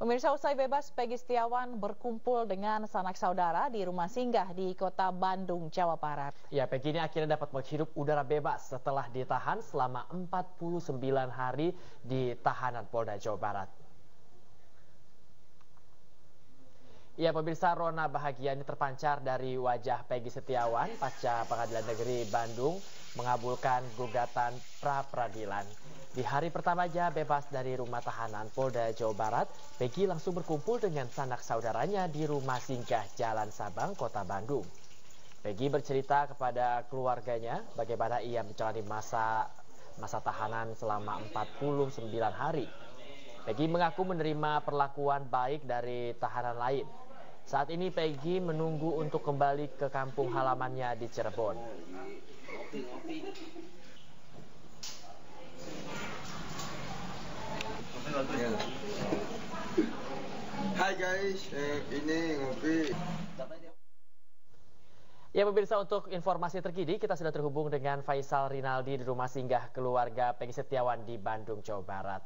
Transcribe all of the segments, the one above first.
Pemirsa usai bebas, Peggy Setiawan berkumpul dengan sanak saudara di rumah singgah di kota Bandung, Jawa Barat. Ya, Peggy ini akhirnya dapat menghirup udara bebas setelah ditahan selama 49 hari di tahanan Polda Jawa Barat. Ya, pemirsa Rona bahagia ini terpancar dari wajah Peggy Setiawan pasca Pengadilan Negeri Bandung mengabulkan gugatan pra-peradilan. Di hari pertama aja bebas dari rumah tahanan Polda Jawa Barat, Peggy langsung berkumpul dengan sanak saudaranya di rumah singgah Jalan Sabang, Kota Bandung. Peggy bercerita kepada keluarganya bagaimana ia menjalani masa masa tahanan selama 49 hari. Peggy mengaku menerima perlakuan baik dari tahanan lain. Saat ini Peggy menunggu untuk kembali ke kampung halamannya di Cirebon. Hai guys, eh, ini ngopi. Ya pemirsa untuk informasi terkini kita sudah terhubung dengan Faisal Rinaldi di rumah singgah keluarga Peggy Setiawan di Bandung, Jawa Barat.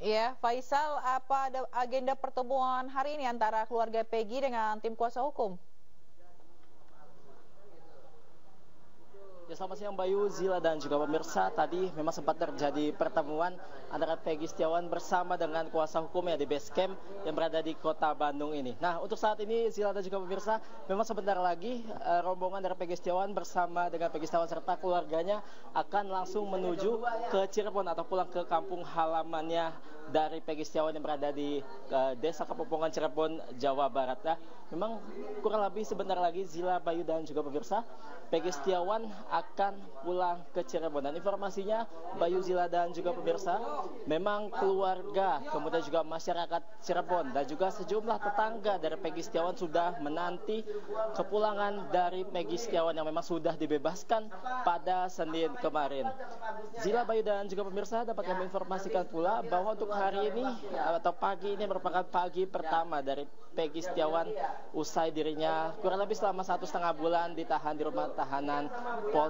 Ya, Faisal, apa agenda pertemuan hari ini antara keluarga Peggy dengan tim kuasa hukum? Ya selamat siang Bayu, Zila dan juga pemirsa. Tadi memang sempat terjadi pertemuan antara Peggy Setiawan bersama dengan kuasa hukumnya di base camp yang berada di kota Bandung ini. Nah untuk saat ini Zila dan juga pemirsa memang sebentar lagi uh, rombongan dari Peggy Setiawan bersama dengan Peggy Setiawan serta keluarganya akan langsung menuju ke Cirebon atau pulang ke kampung halamannya dari Peggy Setiawan yang berada di uh, Desa Kepopongan Cirebon, Jawa Barat. Nah, memang kurang lebih sebentar lagi Zila, Bayu dan juga pemirsa Peggy Setiawan akan pulang ke Cirebon. Dan informasinya Bayu Zila dan juga pemirsa, memang keluarga, kemudian juga masyarakat Cirebon dan juga sejumlah tetangga dari Peggy Setiawan sudah menanti kepulangan dari Peggy Setiawan yang memang sudah dibebaskan pada Senin kemarin. Zila Bayu dan juga pemirsa dapat kami informasikan pula bahwa untuk hari ini atau pagi ini merupakan pagi pertama dari Peggy Setiawan usai dirinya kurang lebih selama satu setengah bulan ditahan di rumah tahanan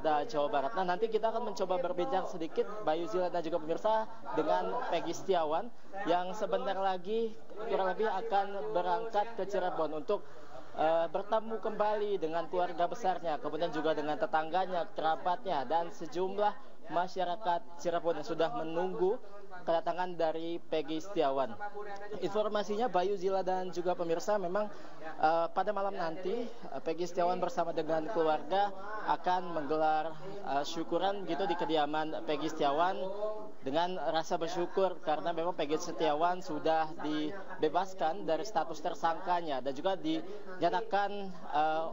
Polda Jawa Barat. Nah nanti kita akan mencoba berbincang sedikit Bayu Zila dan juga pemirsa dengan Peggy Setiawan yang sebentar lagi kurang lebih akan berangkat ke Cirebon untuk uh, bertemu kembali dengan keluarga besarnya, kemudian juga dengan tetangganya, kerabatnya, dan sejumlah masyarakat Cirebon yang sudah menunggu kedatangan dari Peggy Setiawan. Informasinya Bayu Zila dan juga pemirsa memang uh, pada malam nanti uh, Peggy Setiawan bersama dengan keluarga akan menggelar uh, syukuran gitu di kediaman Peggy Setiawan dengan rasa bersyukur karena memang Peggy Setiawan sudah dibebaskan dari status tersangkanya dan juga dinyatakan uh,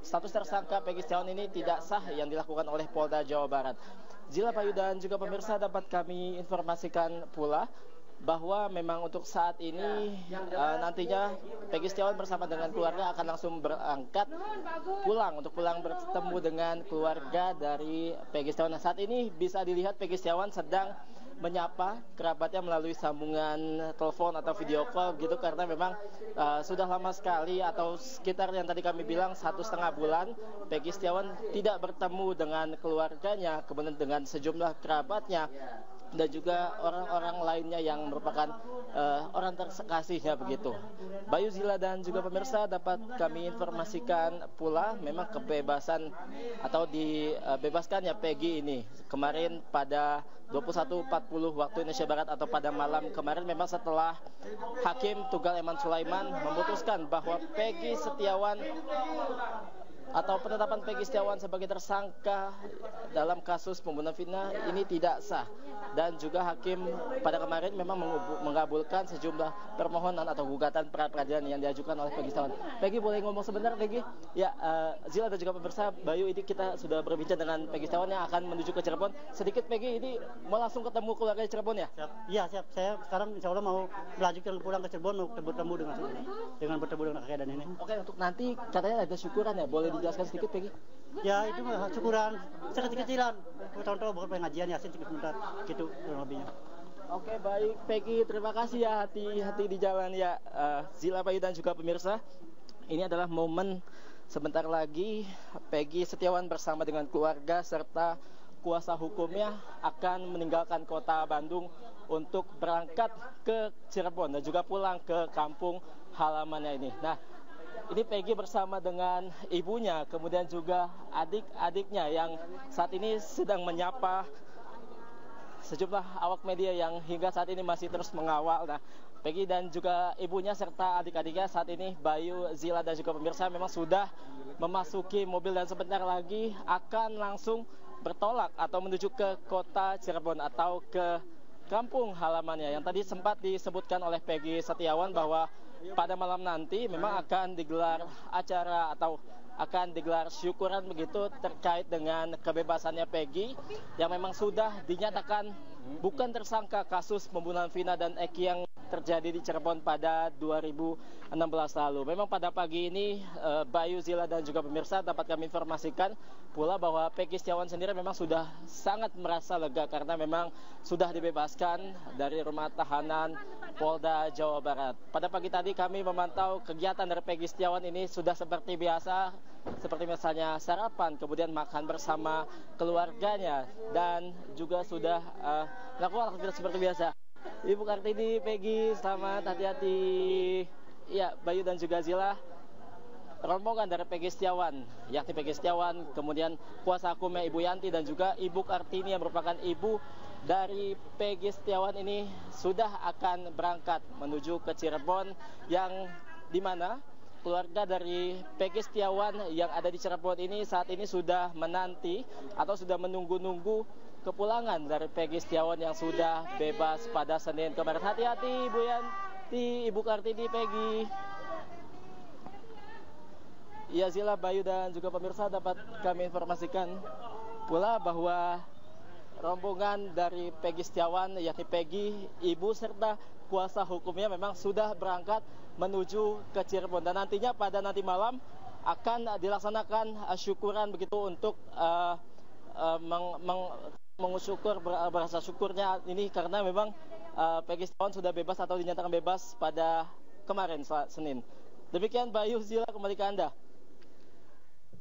status tersangka Peggy Setiawan ini tidak sah yang dilakukan oleh Polda Jawa Barat. Zila Payu dan juga pemirsa dapat kami informasikan pula bahwa memang untuk saat ini uh, nantinya Peggy Setiawan bersama dengan keluarga akan langsung berangkat pulang untuk pulang bertemu dengan keluarga dari Peggy Setiawan. Nah, saat ini bisa dilihat Peggy Setiawan sedang menyapa kerabatnya melalui sambungan telepon atau video call gitu karena memang uh, sudah lama sekali atau sekitar yang tadi kami bilang satu setengah bulan Peggy Setiawan tidak bertemu dengan keluarganya kemudian dengan sejumlah kerabatnya dan juga orang-orang lainnya yang merupakan uh, orang terkasihnya begitu. Bayu Zila dan juga pemirsa dapat kami informasikan pula memang kebebasan atau dibebaskannya Peggy ini kemarin pada 21.40 waktu Indonesia Barat atau pada malam kemarin memang setelah Hakim Tugal Eman Sulaiman memutuskan bahwa Peggy Setiawan atau penetapan Peggy Setiawan sebagai tersangka dalam kasus pembunuhan Vina ini tidak sah dan juga hakim pada kemarin memang mengabulkan sejumlah permohonan atau gugatan pra peradilan yang diajukan oleh Peggy Setiawan. Peggy boleh ngomong sebentar Peggy? Ya, uh, Zila dan juga pemirsa Bayu ini kita sudah berbincang dengan Peggy Setiawan yang akan menuju ke Cirebon. Sedikit Peggy ini mau langsung ketemu keluarga di Cirebon ya? Siap. Iya siap. Saya sekarang insya Allah mau melanjutkan pulang ke Cirebon mau bertemu dengan dengan bertemu dengan kakek dan nenek. Oke untuk nanti katanya ada syukuran ya boleh dijelaskan sedikit Peggy? Ya itu mah syukuran sekecil-kecilan. Tahu-tahu bukan pengajian ya sih sebentar gitu kurang lebihnya. Oke baik Peggy terima kasih ya hati-hati di jalan ya uh, Zila Bayu dan juga pemirsa ini adalah momen sebentar lagi Peggy Setiawan bersama dengan keluarga serta kuasa hukumnya akan meninggalkan kota Bandung untuk berangkat ke Cirebon dan juga pulang ke kampung halamannya ini. Nah, ini Peggy bersama dengan ibunya, kemudian juga adik-adiknya yang saat ini sedang menyapa sejumlah awak media yang hingga saat ini masih terus mengawal. Nah, Peggy dan juga ibunya serta adik-adiknya saat ini Bayu, Zila dan juga pemirsa memang sudah memasuki mobil dan sebentar lagi akan langsung bertolak atau menuju ke kota Cirebon atau ke kampung halamannya yang tadi sempat disebutkan oleh Peggy Setiawan bahwa pada malam nanti memang akan digelar acara atau akan digelar syukuran begitu terkait dengan kebebasannya Peggy yang memang sudah dinyatakan bukan tersangka kasus pembunuhan Vina dan Eki yang terjadi di Cirebon pada 2016 lalu. Memang pada pagi ini eh, Bayu Zila dan juga pemirsa dapat kami informasikan pula bahwa Peggy Setiawan sendiri memang sudah sangat merasa lega karena memang sudah dibebaskan dari rumah tahanan Polda Jawa Barat. Pada pagi tadi kami memantau kegiatan dari Peggy Setiawan ini sudah seperti biasa seperti misalnya sarapan, kemudian makan bersama keluarganya dan juga sudah uh, melakukan aktivitas seperti biasa. Ibu Kartini, Peggy, selamat hati-hati. Ya, Bayu dan juga Zila rombongan dari Peggy Setiawan, yakni Peggy Setiawan, kemudian kuasa hukumnya Ibu Yanti dan juga Ibu Kartini yang merupakan ibu dari Peggy Setiawan ini sudah akan berangkat menuju ke Cirebon yang di mana keluarga dari Peggy Setiawan yang ada di Cirebon ini saat ini sudah menanti atau sudah menunggu-nunggu kepulangan dari Peggy Setiawan yang sudah bebas pada Senin kemarin. Hati-hati Ibu Yanti, Ibu Kartini, Peggy. Ya Zila, Bayu dan juga pemirsa dapat kami informasikan pula bahwa rombongan dari Peggy Setiawan yakni Peggy, ibu serta kuasa hukumnya memang sudah berangkat menuju ke Cirebon dan nantinya pada nanti malam akan dilaksanakan syukuran begitu untuk uh, uh, meng, meng, mengusyukur berasa syukurnya ini karena memang uh, Peggy Setiawan sudah bebas atau dinyatakan bebas pada kemarin Senin. Demikian Bayu Zila kembali ke Anda.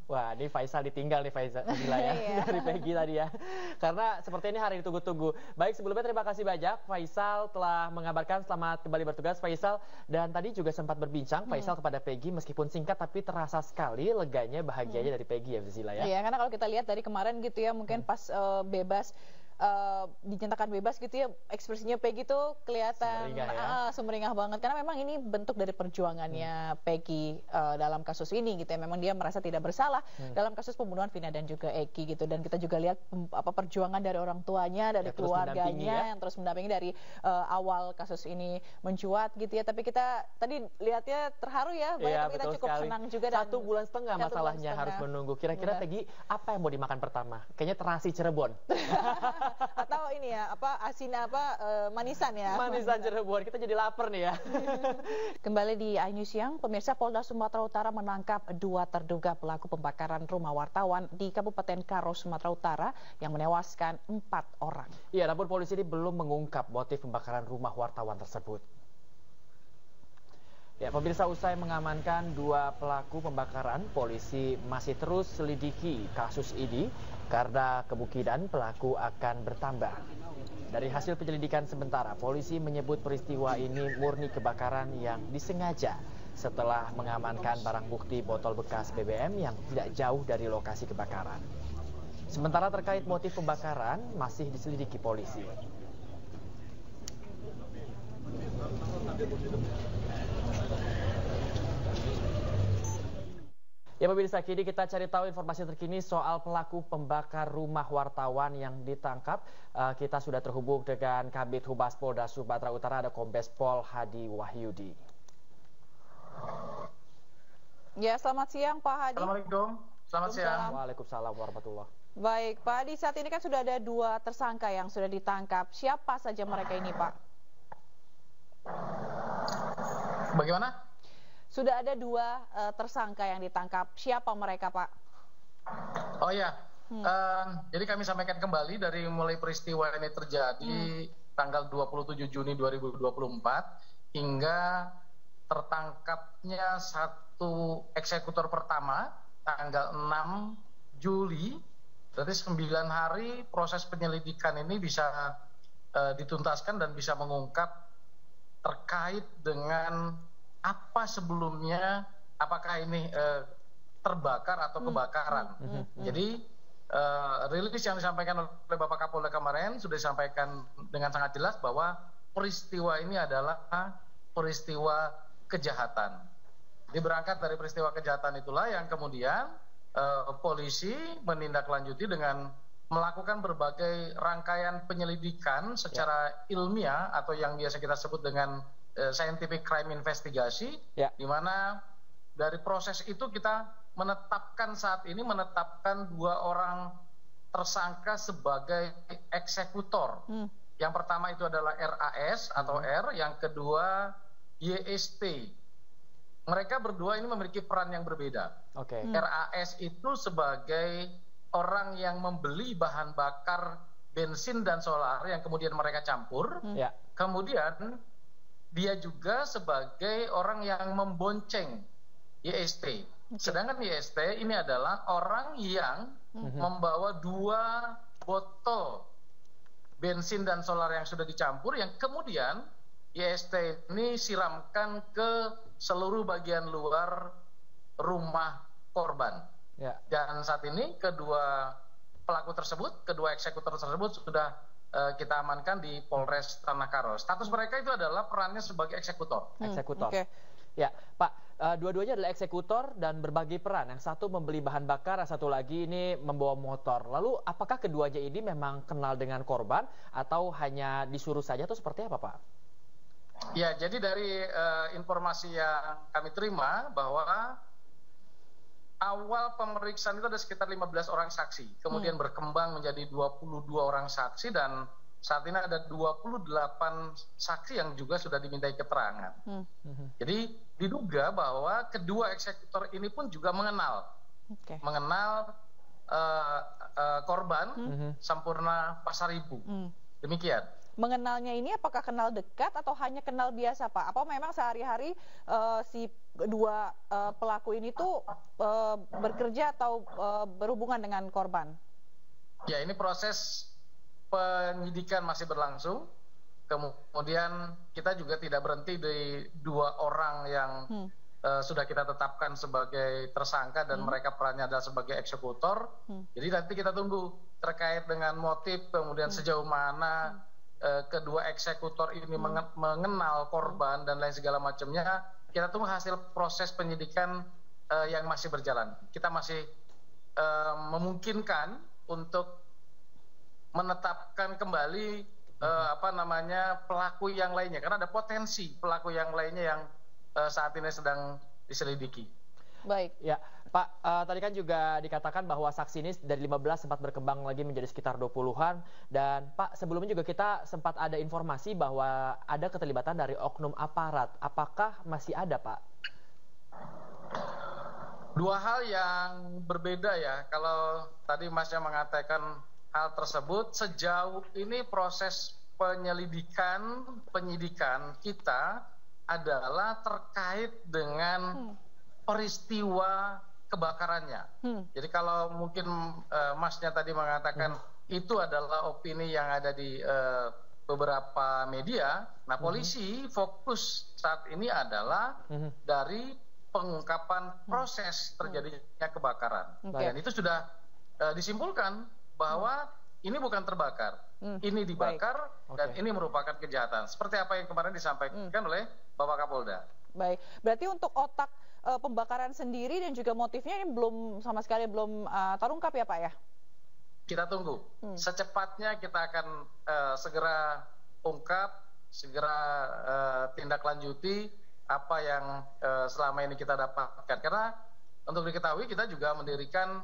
Wah, ini Faisal ditinggal nih Faisal gila ya iya. dari Peggy tadi ya. Karena seperti ini hari ditunggu-tunggu. Baik, sebelumnya terima kasih banyak Faisal telah mengabarkan selamat kembali bertugas Faisal dan tadi juga sempat berbincang hmm. Faisal kepada Peggy meskipun singkat tapi terasa sekali leganya bahagianya hmm. dari Peggy ya Zila ya. Iya, karena kalau kita lihat dari kemarin gitu ya mungkin hmm. pas uh, bebas uh, dinyatakan bebas gitu ya ekspresinya Peggy tuh kelihatan sumringah, ya? uh, sumringah banget karena memang ini bentuk dari perjuangannya hmm. Peggy uh, dalam kasus ini gitu ya memang dia merasa tidak bersalah hmm. dalam kasus pembunuhan Vina dan juga Eki gitu dan kita juga lihat apa perjuangan dari orang tuanya dari ya, keluarganya ya. yang terus mendampingi dari uh, awal kasus ini mencuat gitu ya tapi kita tadi lihatnya terharu ya banyak ya, kita cukup sekali. senang juga satu dan bulan setengah masalahnya setengah. harus menunggu kira-kira ya. Peggy apa yang mau dimakan pertama kayaknya terasi Cirebon atau ini ya apa asin apa uh, manisan ya. Manisan Cirebon kita jadi lapar nih ya. Kembali di iNews Siang pemirsa Polda Sumatera Utara menangkap dua terduga pelaku pembakaran rumah wartawan di Kabupaten Karo Sumatera Utara yang menewaskan empat orang. Iya namun polisi ini belum mengungkap motif pembakaran rumah wartawan tersebut Ya, pemirsa usai mengamankan dua pelaku pembakaran, polisi masih terus selidiki kasus ini karena kemungkinan pelaku akan bertambah. Dari hasil penyelidikan sementara, polisi menyebut peristiwa ini murni kebakaran yang disengaja setelah mengamankan barang bukti botol bekas BBM yang tidak jauh dari lokasi kebakaran. Sementara terkait motif pembakaran masih diselidiki polisi. Ya pemirsa, kini kita cari tahu informasi terkini soal pelaku pembakar rumah wartawan yang ditangkap. Uh, kita sudah terhubung dengan Kabit Humas Polda Sumatera Utara, ada Kombes Pol Hadi Wahyudi. Ya, selamat siang Pak Hadi. Assalamualaikum. Selamat siang. Waalaikumsalam warahmatullahi Baik, Pak Hadi, saat ini kan sudah ada dua tersangka yang sudah ditangkap. Siapa saja mereka ini, Pak? Bagaimana? Sudah ada dua uh, tersangka yang ditangkap. Siapa mereka, Pak? Oh ya, hmm. uh, jadi kami sampaikan kembali dari mulai peristiwa ini terjadi hmm. tanggal 27 Juni 2024 hingga tertangkapnya satu eksekutor pertama tanggal 6 Juli Berarti 9 hari proses penyelidikan ini bisa uh, dituntaskan dan bisa mengungkap terkait dengan apa sebelumnya apakah ini uh, terbakar atau hmm. kebakaran. Hmm. Hmm. Hmm. Jadi uh, rilis yang disampaikan oleh Bapak Kapolda kemarin sudah disampaikan dengan sangat jelas bahwa peristiwa ini adalah peristiwa kejahatan. Jadi berangkat dari peristiwa kejahatan itulah yang kemudian uh, polisi menindaklanjuti dengan melakukan berbagai rangkaian penyelidikan secara ya. ilmiah atau yang biasa kita sebut dengan uh, scientific crime investigasi, ya. di mana dari proses itu kita menetapkan saat ini menetapkan dua orang tersangka sebagai eksekutor. Hmm. Yang pertama itu adalah RAS atau hmm. R, yang kedua YST mereka berdua ini memiliki peran yang berbeda. Okay. Hmm. RAS itu sebagai orang yang membeli bahan bakar bensin dan solar yang kemudian mereka campur. Hmm. Ya. Kemudian dia juga sebagai orang yang membonceng YST. Okay. Sedangkan YST ini adalah orang yang hmm. membawa dua botol bensin dan solar yang sudah dicampur yang kemudian YST ini siramkan ke seluruh bagian luar rumah korban. Ya. Dan saat ini kedua pelaku tersebut, kedua eksekutor tersebut sudah uh, kita amankan di Polres Tanah Karo. Status mereka itu adalah perannya sebagai eksekutor. Hmm, eksekutor. Okay. Ya, Pak, uh, dua-duanya adalah eksekutor dan berbagi peran. Yang satu membeli bahan bakar, yang satu lagi ini membawa motor. Lalu apakah keduanya ini memang kenal dengan korban atau hanya disuruh saja atau seperti apa, Pak? Ya, jadi dari uh, informasi yang kami terima bahwa awal pemeriksaan itu ada sekitar 15 orang saksi, kemudian hmm. berkembang menjadi 22 orang saksi dan saat ini ada 28 saksi yang juga sudah dimintai keterangan. Hmm. Jadi diduga bahwa kedua eksekutor ini pun juga mengenal, okay. mengenal uh, uh, korban hmm. Sampurna Pasar Ibu. Hmm. Demikian mengenalnya ini apakah kenal dekat atau hanya kenal biasa Pak? Apa memang sehari-hari uh, si dua uh, pelaku ini tuh uh, bekerja atau uh, berhubungan dengan korban? Ya ini proses penyidikan masih berlangsung. Kemudian kita juga tidak berhenti di dua orang yang hmm. uh, sudah kita tetapkan sebagai tersangka dan hmm. mereka perannya adalah sebagai eksekutor. Hmm. Jadi nanti kita tunggu terkait dengan motif, kemudian hmm. sejauh mana hmm Eh, kedua eksekutor ini hmm. mengenal korban dan lain segala macamnya, kita tunggu hasil proses penyidikan uh, yang masih berjalan. Kita masih uh, memungkinkan untuk menetapkan kembali uh, apa namanya pelaku yang lainnya karena ada potensi pelaku yang lainnya yang uh, saat ini sedang diselidiki. Baik. Ya, Pak, uh, tadi kan juga dikatakan bahwa saksi ini dari 15 sempat berkembang lagi menjadi sekitar 20-an dan Pak, sebelumnya juga kita sempat ada informasi bahwa ada keterlibatan dari oknum aparat. Apakah masih ada, Pak? Dua hal yang berbeda ya. Kalau tadi Masnya mengatakan hal tersebut, sejauh ini proses penyelidikan, penyidikan kita adalah terkait dengan hmm peristiwa kebakarannya. Hmm. Jadi kalau mungkin uh, Masnya tadi mengatakan hmm. itu adalah opini yang ada di uh, beberapa media, nah hmm. polisi hmm. fokus saat ini adalah hmm. dari pengungkapan hmm. proses terjadinya kebakaran. Okay. Dan itu sudah uh, disimpulkan bahwa hmm. ini bukan terbakar, hmm. ini dibakar Baik. dan okay. ini merupakan kejahatan. Seperti apa yang kemarin disampaikan hmm. oleh Bapak Kapolda. Baik, berarti untuk otak uh, pembakaran sendiri dan juga motifnya ini belum sama sekali belum uh, terungkap ya Pak ya? Kita tunggu. Hmm. Secepatnya kita akan uh, segera ungkap, segera uh, tindak lanjuti apa yang uh, selama ini kita dapatkan. Karena untuk diketahui kita juga mendirikan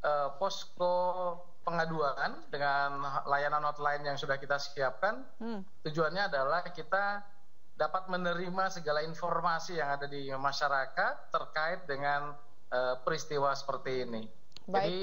uh, posko pengaduan dengan layanan hotline yang sudah kita siapkan. Hmm. Tujuannya adalah kita dapat menerima segala informasi yang ada di masyarakat terkait dengan uh, peristiwa seperti ini. Baik. Jadi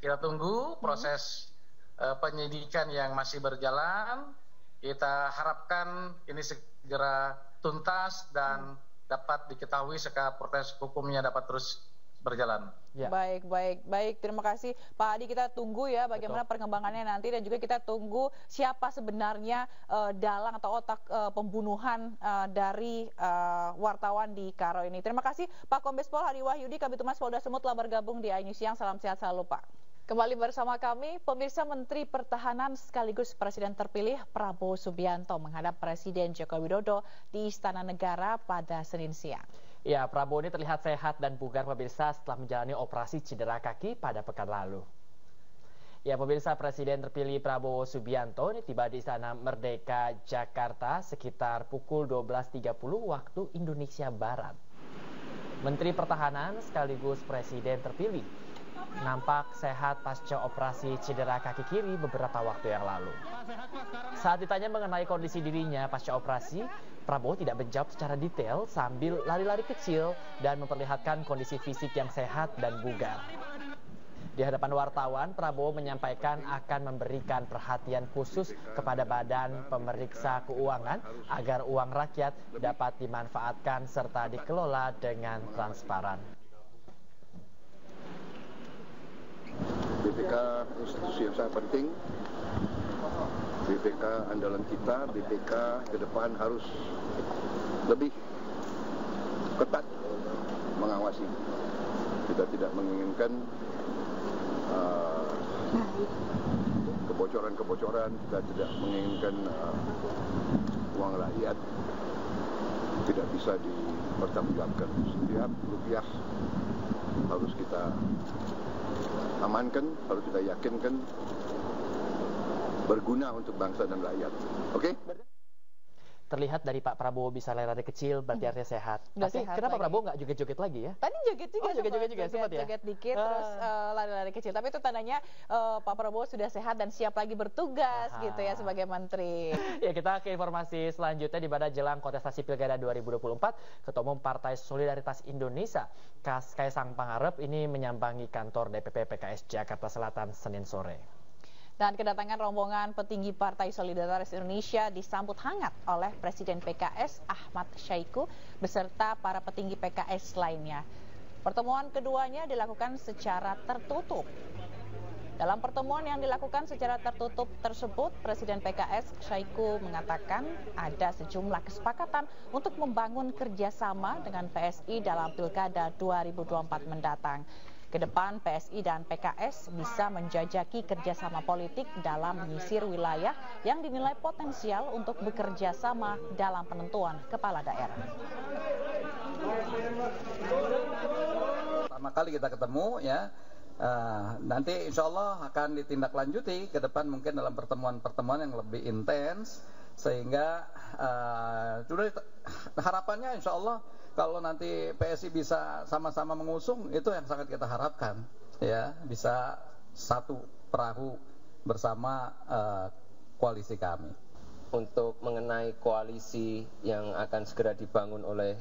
kita tunggu proses hmm. uh, penyidikan yang masih berjalan. Kita harapkan ini segera tuntas dan hmm. dapat diketahui sekarang proses hukumnya dapat terus berjalan. Ya. Baik, baik, baik. Terima kasih Pak Adi. Kita tunggu ya bagaimana Betul. perkembangannya nanti dan juga kita tunggu siapa sebenarnya uh, dalang atau otak uh, pembunuhan uh, dari uh, wartawan di Karo ini. Terima kasih Pak Kombes Pol Hadi Wahyudi, Kabit Humas Polda Sumut telah bergabung di iNews Siang. Salam sehat selalu Pak. Kembali bersama kami, pemirsa Menteri Pertahanan sekaligus Presiden terpilih Prabowo Subianto menghadap Presiden Joko Widodo di Istana Negara pada Senin siang. Ya, Prabowo ini terlihat sehat dan bugar pemirsa setelah menjalani operasi cedera kaki pada pekan lalu. Ya, pemirsa Presiden terpilih Prabowo Subianto ini tiba di Istana Merdeka, Jakarta sekitar pukul 12.30 waktu Indonesia Barat. Menteri Pertahanan sekaligus Presiden terpilih nampak sehat pasca operasi cedera kaki kiri beberapa waktu yang lalu. Saat ditanya mengenai kondisi dirinya pasca operasi, Prabowo tidak menjawab secara detail sambil lari-lari kecil dan memperlihatkan kondisi fisik yang sehat dan bugar. Di hadapan wartawan, Prabowo menyampaikan akan memberikan perhatian khusus kepada Badan Pemeriksa Keuangan agar uang rakyat dapat dimanfaatkan serta dikelola dengan transparan. BPK institusi yang sangat penting. BPK andalan kita, BPK ke depan harus lebih ketat mengawasi. Kita tidak menginginkan uh, kebocoran-kebocoran, kita tidak menginginkan uh, uang rakyat tidak bisa dipertanggungjawabkan. Setiap rupiah harus kita amankan, harus kita yakinkan berguna untuk bangsa dan rakyat. Oke? Terlihat dari Pak Prabowo bisa lari-lari kecil berarti artinya sehat. Udah Tapi sehat kenapa lagi. Prabowo nggak joget-joget lagi ya? Tadi joget juga. Oh, joget-joget juga sempat ya. Joget dikit uh. terus uh, lari-lari kecil. Tapi itu tandanya uh, Pak Prabowo sudah sehat dan siap lagi bertugas Aha. gitu ya sebagai menteri. ya kita ke informasi selanjutnya di mana jelang kontestasi Pilkada 2024, Ketua Umum Partai Solidaritas Indonesia Kas Kaisang Pangarep ini menyambangi kantor DPP PKS Jakarta Selatan Senin sore. Dan kedatangan rombongan petinggi Partai Solidaritas Indonesia disambut hangat oleh Presiden PKS Ahmad Syaiqo beserta para petinggi PKS lainnya. Pertemuan keduanya dilakukan secara tertutup. Dalam pertemuan yang dilakukan secara tertutup tersebut, Presiden PKS Syaiqo mengatakan ada sejumlah kesepakatan untuk membangun kerjasama dengan PSI dalam Pilkada 2024 mendatang. Ke depan PSI dan PKS bisa menjajaki kerjasama politik dalam menyisir wilayah yang dinilai potensial untuk bekerja sama dalam penentuan kepala daerah. Pertama kali kita ketemu ya, Uh, nanti insya Allah akan ditindaklanjuti ke depan mungkin dalam pertemuan-pertemuan yang lebih intens sehingga uh, harapannya insya Allah kalau nanti PSI bisa sama-sama mengusung itu yang sangat kita harapkan ya. Bisa satu perahu bersama uh, koalisi kami. Untuk mengenai koalisi yang akan segera dibangun oleh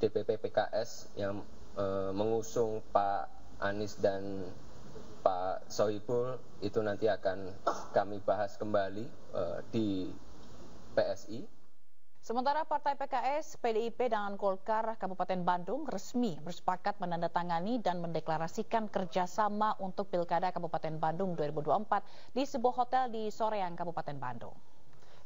DPP PKS yang uh, mengusung Pak Anies dan Pak Sohibul itu nanti akan kami bahas kembali uh, di PSI Sementara Partai PKS, PDIP, dan Golkar Kabupaten Bandung resmi bersepakat menandatangani dan mendeklarasikan kerjasama untuk Pilkada Kabupaten Bandung 2024 di sebuah hotel di Soreang, Kabupaten Bandung.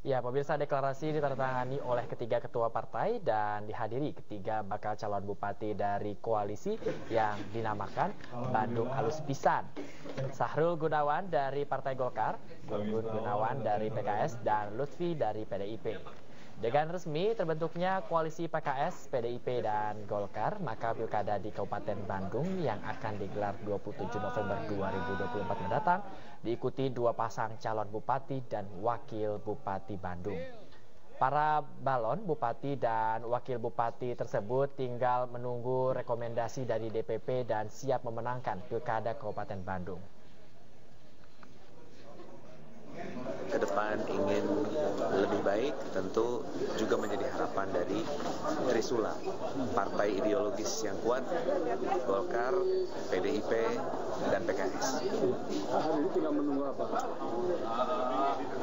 Ya, pemirsa deklarasi ditandatangani oleh ketiga ketua partai dan dihadiri ketiga bakal calon bupati dari koalisi yang dinamakan Bandung Halus Pisan. Sahrul Gunawan dari Partai Golkar, Gun Gunawan dari PKS, dan Lutfi dari PDIP. Dengan resmi terbentuknya koalisi PKS, PDIP, dan Golkar, maka pilkada di Kabupaten Bandung yang akan digelar 27 November 2024 mendatang diikuti dua pasang calon bupati dan wakil bupati Bandung. Para balon bupati dan wakil bupati tersebut tinggal menunggu rekomendasi dari DPP dan siap memenangkan pilkada Kabupaten Bandung ke depan ingin lebih baik tentu juga menjadi harapan dari Trisula partai ideologis yang kuat Golkar, PDIP dan PKS. Hari ini?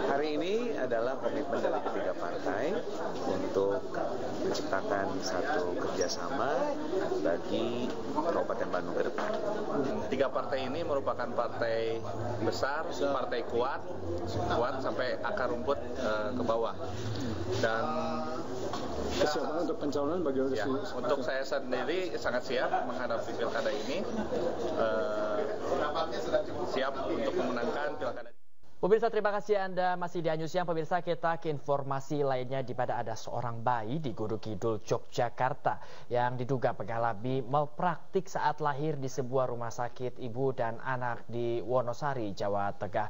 Hari ini adalah komitmen dari ketiga partai untuk menciptakan satu kerjasama bagi Kabupaten Bandung ke depan. Tiga partai ini merupakan partai besar, partai kuat, kuat sampai akar rumput uh, ke bawah. Dan kesiapan untuk pencalonan bagaimana ya, untuk saya sendiri sangat siap menghadapi pilkada ini uh, siap untuk memenangkan pilkada Pemirsa terima kasih Anda masih di Anyus yang pemirsa kita ke informasi lainnya di pada ada seorang bayi di Gunung Kidul Yogyakarta yang diduga mengalami malpraktik saat lahir di sebuah rumah sakit ibu dan anak di Wonosari, Jawa Tengah.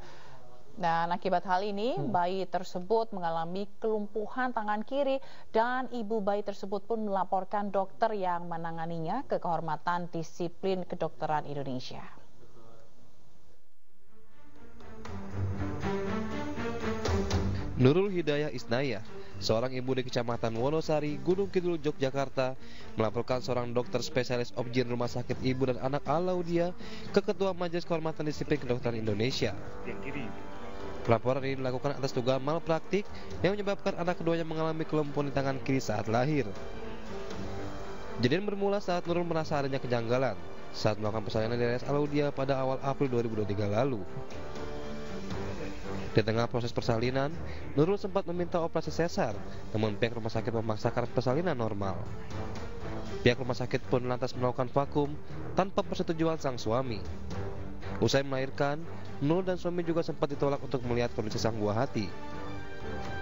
Dan akibat hal ini, hmm. bayi tersebut mengalami kelumpuhan tangan kiri dan ibu bayi tersebut pun melaporkan dokter yang menanganinya ke kehormatan disiplin kedokteran Indonesia. Nurul Hidayah Isnaya, seorang ibu di Kecamatan Wonosari, Gunung Kidul, Yogyakarta, melaporkan seorang dokter spesialis objin Rumah Sakit Ibu dan Anak Alaudia ke Ketua Majelis Kehormatan Disiplin Kedokteran Indonesia. Pelaporan ini dilakukan atas dugaan malpraktik yang menyebabkan anak keduanya mengalami kelumpuhan di tangan kiri saat lahir. Kejadian bermula saat Nurul merasa adanya kejanggalan saat melakukan persalinan di RS Alaudia pada awal April 2023 lalu. Di tengah proses persalinan, Nurul sempat meminta operasi sesar, namun pihak rumah sakit memaksakan persalinan normal. Pihak rumah sakit pun lantas melakukan vakum tanpa persetujuan sang suami. Usai melahirkan, Nurul dan suami juga sempat ditolak untuk melihat kondisi sang buah hati.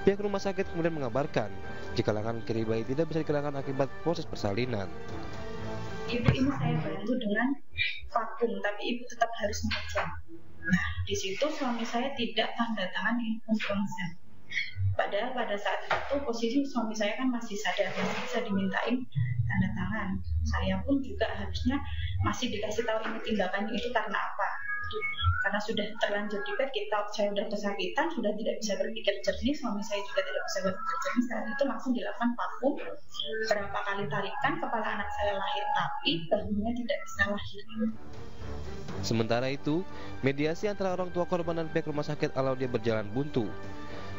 Pihak rumah sakit kemudian mengabarkan jika lengan kiri bayi tidak bisa dikenakan akibat proses persalinan. Ibu ini saya bantu dengan vakum, tapi ibu tetap harus mengejar. Nah, di situ suami saya tidak tanda tangan infus konsen. Padahal pada saat itu posisi suami saya kan masih sadar, masih bisa dimintain tanda tangan. Saya pun juga harusnya masih dikasih tahu ini tindakannya itu karena apa. Karena sudah terlanjur di bed, kita saya sudah kesakitan, sudah tidak bisa berpikir jernih, suami saya juga tidak bisa berpikir jernih. Saat itu langsung dilakukan vakum, berapa kali tarikan, kepala anak saya lahir, tapi bahunya tidak bisa lahir. Sementara itu, mediasi antara orang tua korban dan pihak rumah sakit Alaudia berjalan buntu.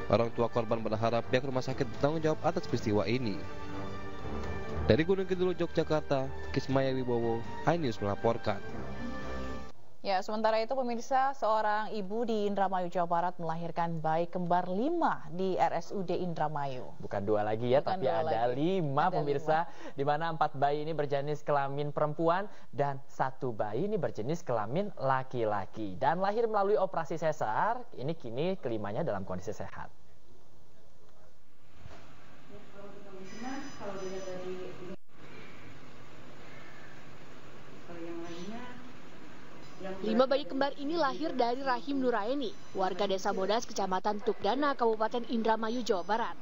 Orang tua korban berharap pihak rumah sakit bertanggung jawab atas peristiwa ini. Dari Gunung Kidul, Yogyakarta, Kismaya Wibowo, iNews melaporkan. Ya, sementara itu pemirsa, seorang ibu di Indramayu, Jawa Barat melahirkan bayi kembar lima di RSUD Indramayu. Bukan dua lagi ya, Bukan tapi ada lagi. lima ada pemirsa, lima. di mana empat bayi ini berjenis kelamin perempuan dan satu bayi ini berjenis kelamin laki-laki. Dan lahir melalui operasi sesar, ini kini kelimanya dalam kondisi sehat. Lima bayi kembar ini lahir dari Rahim Nuraini, warga desa Bodas, kecamatan Tukdana, Kabupaten Indramayu, Jawa Barat.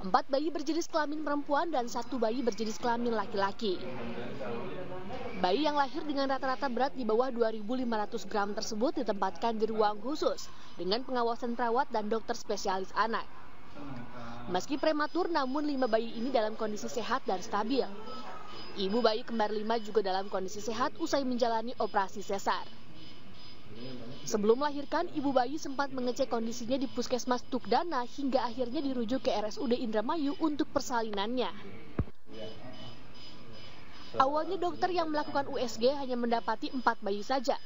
Empat bayi berjenis kelamin perempuan dan satu bayi berjenis kelamin laki-laki. Bayi yang lahir dengan rata-rata berat di bawah 2.500 gram tersebut ditempatkan di ruang khusus dengan pengawasan perawat dan dokter spesialis anak. Meski prematur, namun lima bayi ini dalam kondisi sehat dan stabil. Ibu bayi kembar lima juga dalam kondisi sehat usai menjalani operasi sesar. Sebelum melahirkan, ibu bayi sempat mengecek kondisinya di puskesmas Tukdana hingga akhirnya dirujuk ke RSUD Indramayu untuk persalinannya. Awalnya dokter yang melakukan USG hanya mendapati empat bayi saja.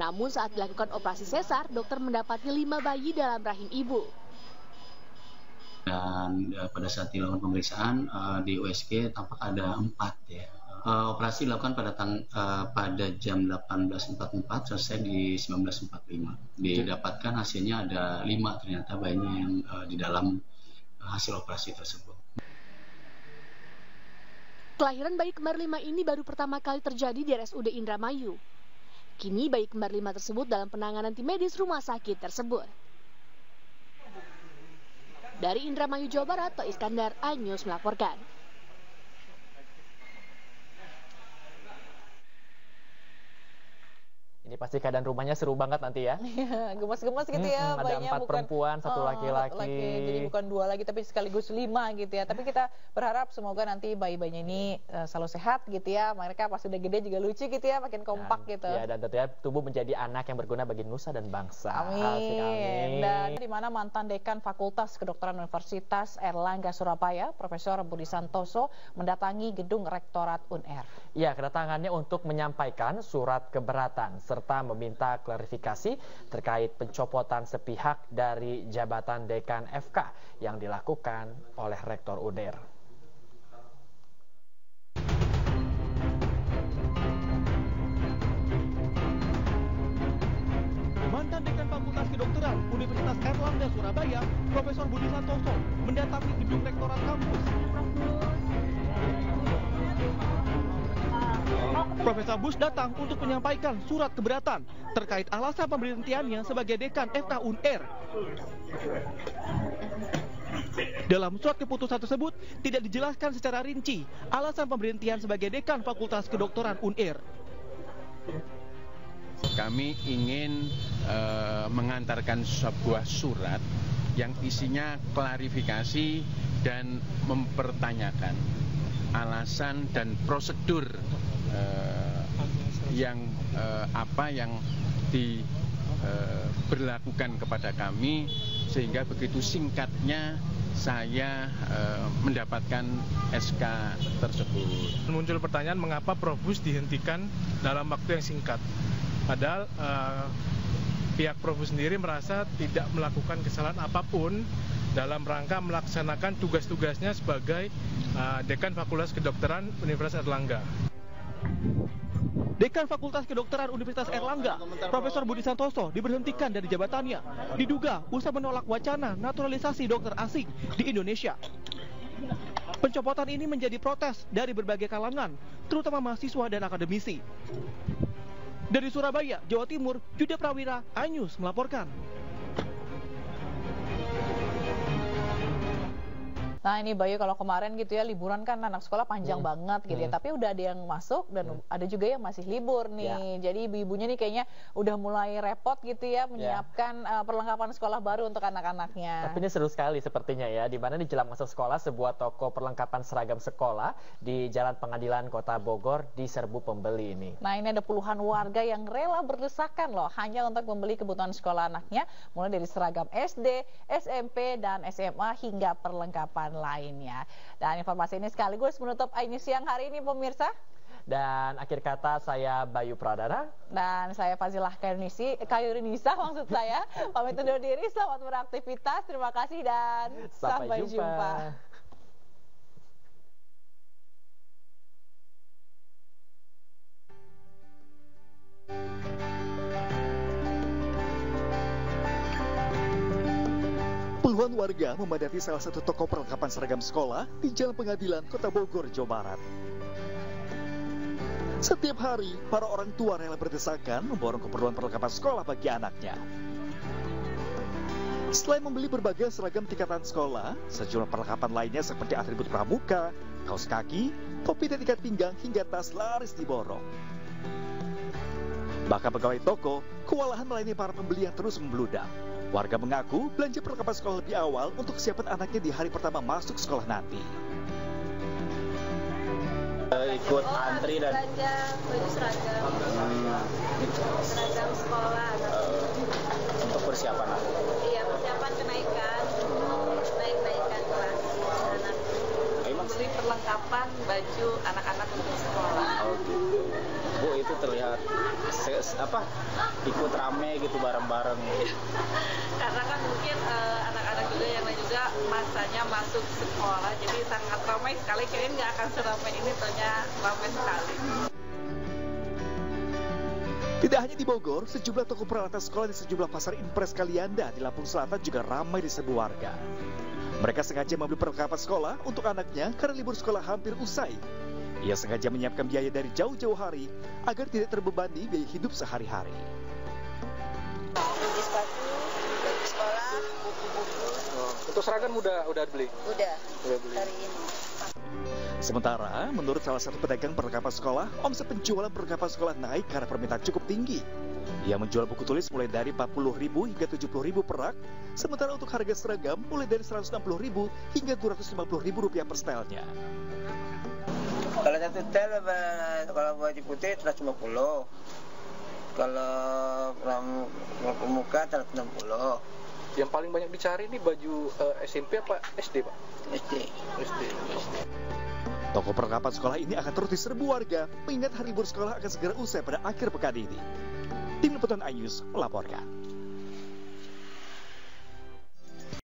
Namun saat dilakukan operasi sesar, dokter mendapati lima bayi dalam rahim ibu dan uh, pada saat dilakukan pemeriksaan uh, di USG tampak ada empat ya. Uh, operasi dilakukan pada tang, uh, pada jam 18.44 selesai di 19.45. Didapatkan hasilnya ada lima ternyata bayinya yang uh, di dalam hasil operasi tersebut. Kelahiran bayi kembar lima ini baru pertama kali terjadi di RSUD Indramayu. Kini bayi kembar lima tersebut dalam penanganan tim medis rumah sakit tersebut. Dari Indramayu, Jawa Barat, Tok Iskandar, iNews melaporkan. Ini pasti keadaan rumahnya seru banget nanti ya. Iya, gemes-gemes gitu ya. Hmm, ada empat bukan, perempuan, satu oh, laki-laki. jadi bukan dua lagi, tapi sekaligus lima gitu ya. Tapi kita berharap semoga nanti bayi-bayinya ini uh, selalu sehat gitu ya. Mereka pas sudah gede juga lucu gitu ya, makin kompak dan, gitu. Ya, dan tentunya tubuh menjadi anak yang berguna bagi nusa dan bangsa. Amin. amin. Dan di mana mantan dekan Fakultas Kedokteran Universitas Erlangga Surabaya, Profesor Budi Santoso, mendatangi gedung Rektorat UNR. Ya, kedatangannya untuk menyampaikan surat keberatan serta meminta klarifikasi terkait pencopotan sepihak dari jabatan dekan FK yang dilakukan oleh Rektor UNER. Mantan Dekan Fakultas Kedokteran Universitas Erlangga Surabaya, Profesor Budi Santoso, mendatangi gedung rektorat kampus. Profesor Bus datang untuk menyampaikan surat keberatan terkait alasan pemberhentiannya sebagai dekan FK UNR. Dalam surat keputusan tersebut tidak dijelaskan secara rinci alasan pemberhentian sebagai dekan Fakultas Kedokteran UNR. Kami ingin uh, mengantarkan sebuah surat yang isinya klarifikasi dan mempertanyakan alasan dan prosedur uh, yang uh, apa yang diberlakukan uh, kepada kami sehingga begitu singkatnya saya mendapatkan SK tersebut. Muncul pertanyaan mengapa Profus dihentikan dalam waktu yang singkat. Padahal uh, pihak Profus sendiri merasa tidak melakukan kesalahan apa pun dalam rangka melaksanakan tugas-tugasnya sebagai uh, Dekan Fakultas Kedokteran Universitas Erlangga. Dekan Fakultas Kedokteran Universitas Erlangga, Profesor Budi Santoso diberhentikan dari jabatannya, diduga usai menolak wacana naturalisasi dokter asing di Indonesia. Pencopotan ini menjadi protes dari berbagai kalangan, terutama mahasiswa dan akademisi. Dari Surabaya, Jawa Timur, Juda Prawira, Anyus melaporkan. Nah ini Bayu kalau kemarin gitu ya liburan kan anak sekolah panjang hmm. banget gitu ya. Hmm. Tapi udah ada yang masuk dan hmm. ada juga yang masih libur nih. Ya. Jadi ibu-ibunya nih kayaknya udah mulai repot gitu ya menyiapkan ya. uh, perlengkapan sekolah baru untuk anak-anaknya. Tapi ini seru sekali sepertinya ya. Di mana di jelang masuk sekolah sebuah toko perlengkapan seragam sekolah di Jalan Pengadilan Kota Bogor diserbu pembeli ini. Nah ini ada puluhan warga yang rela berdesakan loh hanya untuk membeli kebutuhan sekolah anaknya mulai dari seragam SD, SMP dan SMA hingga perlengkapan lainnya. Dan informasi ini sekaligus menutup Aini siang hari ini pemirsa. Dan akhir kata saya Bayu Pradana. Dan saya Fazilah Kayunisi, Kayurinisa maksud saya. Pamit undur diri, selamat beraktivitas. Terima kasih dan sampai, sampai jumpa. jumpa. Puluhan warga memadati salah satu toko perlengkapan seragam sekolah di Jalan Pengadilan Kota Bogor, Jawa Barat. Setiap hari, para orang tua rela berdesakan memborong keperluan perlengkapan sekolah bagi anaknya. Selain membeli berbagai seragam tingkatan sekolah, sejumlah perlengkapan lainnya seperti atribut pramuka, kaos kaki, topi dan ikat pinggang hingga tas laris diborong. Bahkan pegawai toko kewalahan melayani para pembeli yang terus membludak. Warga mengaku belanja perlengkapan sekolah lebih awal untuk kesiapan anaknya di hari pertama masuk sekolah nanti. Ikut antri dan belanja baju seragam, hmm. seragam sekolah. Uh, untuk persiapan apa? Iya persiapan kenaikan, naik-naikan kelas anak. Beli perlengkapan baju anak-anak untuk sekolah. Oh gitu. Bu itu terlihat apa ikut rame gitu bareng-bareng. Karena kan mungkin uh, anak-anak juga yang lain juga masanya masuk sekolah jadi sangat ramai sekali. Kirain nggak akan seramai ini ternyata ramai sekali. Tidak hanya di Bogor, sejumlah toko peralatan sekolah di sejumlah pasar Impres Kalianda di Lampung Selatan juga ramai diserbu warga. Mereka sengaja membeli perlengkapan sekolah untuk anaknya karena libur sekolah hampir usai ia sengaja menyiapkan biaya dari jauh-jauh hari agar tidak terbebani biaya hidup sehari-hari. Beli sepatu, baju sekolah, buku-buku. Oh, untuk seragam udah udah beli? Udah. Udah beli. Hari ini. Sementara, menurut salah satu pedagang perlengkapan sekolah, omset penjualan perlengkapan sekolah naik karena permintaan cukup tinggi. Ia menjual buku tulis mulai dari 40.000 hingga 70.000 per rak, sementara untuk harga seragam mulai dari 160.000 hingga 250.000 rupiah per stylenya. Kalau satu style kalau baju putih 150. Kalau pemuka 160. Yang paling banyak dicari ini baju uh, SMP apa SD, Pak? SD. SD. Toko perlengkapan sekolah ini akan terus diserbu warga, mengingat hari libur sekolah akan segera usai pada akhir pekan ini. Tim Liputan Ayus melaporkan.